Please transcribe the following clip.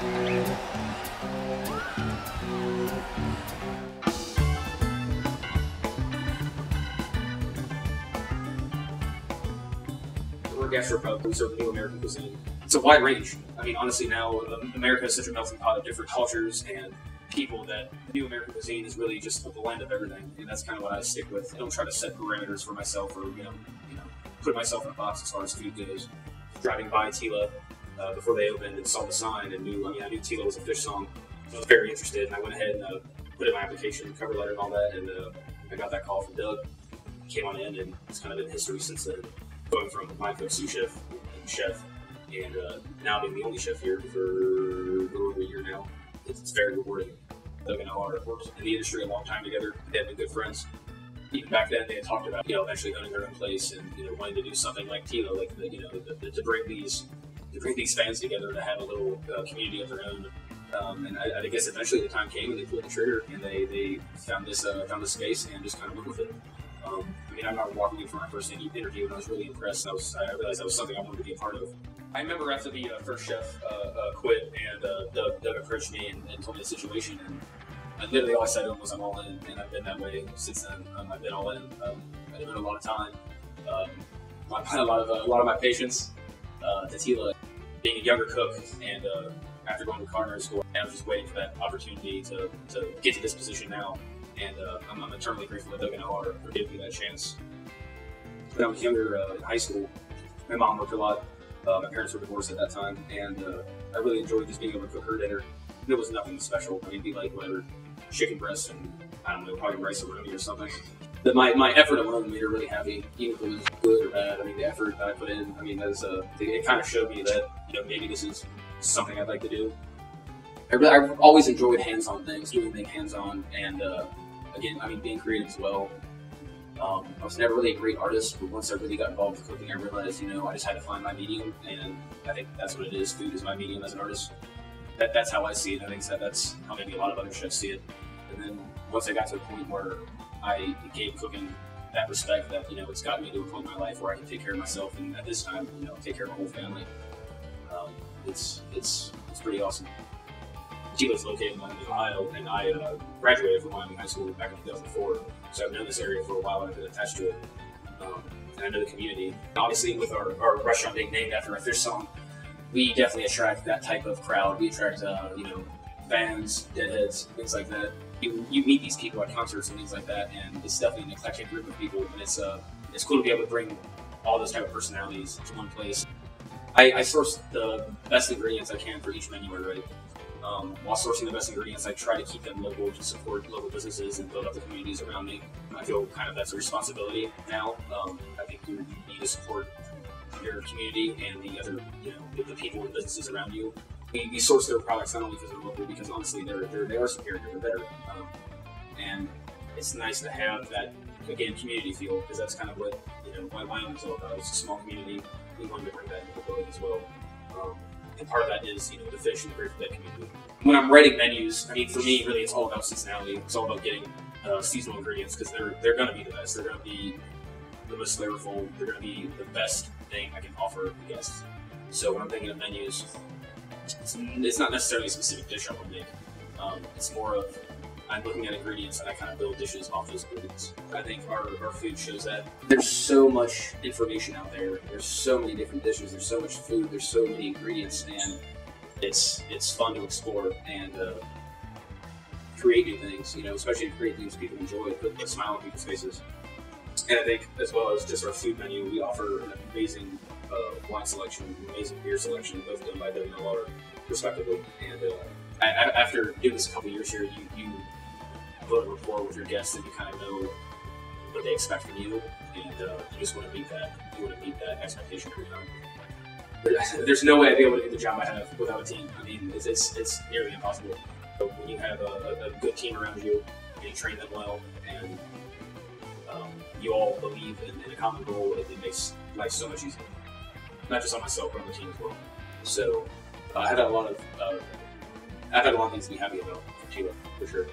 We're gastropub. Serve new American cuisine. It's a wide range. I mean, honestly, now um, America is such a melting pot of different cultures and people that new American cuisine is really just a blend of everything, and that's kind of what I stick with. I don't try to set parameters for myself or you know, you know, put myself in a box as far as food goes. Driving by Tēla uh, before they opened and saw the sign and knew, I mean, I knew Tēla was a Phish song. I was very interested, and I went ahead and uh, put in my application, cover letter, and all that, and uh, I got that call from Doug. Came on in, and it's kind of been history since then. Going from my cook sous chef and chef, and uh, now being the only chef here for over a year now, it's, it's very rewarding. Doug and Ella worked in the industry a long time together. They had been good friends. Even back then, they had talked about you know eventually owning their own place and you know wanting to do something like Tēla, like the, you know the, the, to bring these to bring these fans together to have a little uh, community of their own. Um, and I, I, guess eventually the time came and they pulled the trigger and they, they found this uh, found this space and just kind of went with it. Um, I mean, I remember walking in for my first interview and I was really impressed. I was I realized that was something I wanted to be a part of. I remember after the uh, first chef uh, uh, quit and uh, Doug, Doug, approached me and, and, told me the situation and, literally all I said to him was I'm all in and I've been that way since then. Um, I've been all in. Um, I've given a lot of time. Um, had a lot of a lot of my patience. Uh, Tēla, being a younger cook and after going to culinary school, I was just waiting for that opportunity to, to get to this position now. And uh, I'm, I'm, eternally grateful to Doug and Ella for giving me that chance. When I was younger uh, in high school, my mom worked a lot. Uh, my parents were divorced at that time, and uh, I really enjoyed just being able to cook her dinner. It was nothing special. I mean, it'd be like whatever, chicken breast and I don't know, probably rice roni or something. But my, my effort alone made her really happy, even if it was good or bad. I mean, the effort that I put in, I mean, that's, uh, it, it kind of showed me that, you know, maybe this is something I'd like to do. I really, I've always enjoyed hands-on things, doing things hands-on, and uh, again, I mean, being creative as well. Um, I was never really a great artist, but once I really got involved with cooking, I realized, you know, I just had to find my medium, and I think that's what it is. Food is my medium as an artist. That, that's how I see it. I think that that's how maybe a lot of other chefs see it. And then once I got to a point where I gave cooking that respect, that you know, it's gotten me to a point in my life where I can take care of myself, and at this time, you know, take care of my whole family. Um, it's it's it's pretty awesome. Tēla's located in Miami, Ohio, and I uh, graduated from Miami High School back in 2004. So I've known this area for a while and I've been attached to it. Um, and I know the community. Obviously, with our, our restaurant being named after a Phish song, we definitely attract that type of crowd. We attract, uh, you know, fans, deadheads, things like that. You, you meet these people at concerts and things like that, and it's definitely an eclectic group of people. And it's uh, it's cool to be able to bring all those type of personalities to one place. I, I source the best ingredients I can for each menu I write. Um, while sourcing the best ingredients, I try to keep them local to support local businesses and build up the communities around me. I feel kind of that's a responsibility now. Um, I think you need to support your community and the other, you know, the people and businesses around you. We, we source their products not only because they're local, because honestly, they're, they're they are superior, they're better, um, and it's nice to have that again community feel because that's kind of what you know why Wyoming's all about. It's a small community. We wanted to bring that into the building as well. Um, and part of that is you know the Phish and the great that community. When I'm writing menus, I mean for me really it's all about seasonality. It's all about getting uh, seasonal ingredients because they're they're going to be the best. They're going to be the most flavorful. They're going to be the best thing I can offer the guests. So when I'm thinking of menus, it's, it's not necessarily a specific dish I would make. Um, it's more of I'm looking at ingredients and I kind of build dishes off those ingredients. I think our, our food shows that. There's so much information out there. There's so many different dishes. There's so much food. There's so many ingredients, and it's it's fun to explore and uh, create new things. You know, especially to create things people enjoy, put a smile on people's faces. And I think, as well as just our food menu, we offer an amazing wine selection, amazing beer selection, both done by Devin and Laura, respectively. And uh, I, after doing this a couple years here, you, you build a rapport with your guests and you kind of know what they expect from you, and uh, you just want to meet that. You want to meet that expectation every time. There's no way I'd be able to do the job I have without a team. I mean, it's it's, it's nearly impossible. But when you have a, a, good team around you, and you train them well, and um, you all believe in, in a common goal, it, it, makes life so much easier. Not just on myself, but on the team as well. So uh, I've had a lot of uh, I've had a lot of things to be happy about for for sure.